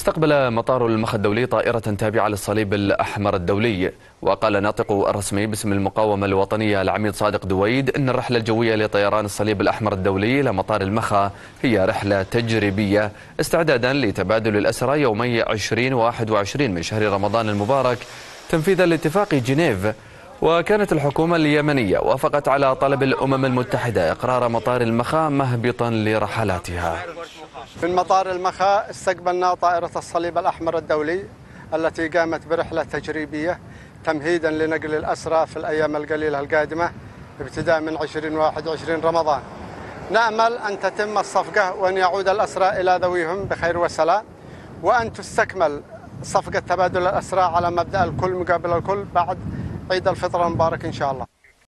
استقبل مطار المخ الدولي طائرة تابعة للصليب الأحمر الدولي. وقال الناطق الرسمي باسم المقاومة الوطنية العميد صادق دويد أن الرحلة الجوية لطيران الصليب الأحمر الدولي إلى مطار المخا هي رحلة تجريبية استعدادا لتبادل الأسرى يومي 20 و 21 من شهر رمضان المبارك تنفيذا لاتفاق جنيف. وكانت الحكومة اليمنية وافقت على طلب الأمم المتحدة إقرار مطار المخا مهبطا لرحلاتها. من مطار المخا استقبلنا طائرة الصليب الأحمر الدولي التي قامت برحلة تجريبية تمهيدا لنقل الأسرى في الأيام القليلة القادمة ابتداء من 2021 رمضان. نأمل أن تتم الصفقة وأن يعود الأسرى إلى ذويهم بخير وسلام وأن تستكمل صفقة تبادل الأسرى على مبدأ الكل مقابل الكل بعد عيد الفطر المبارك إن شاء الله.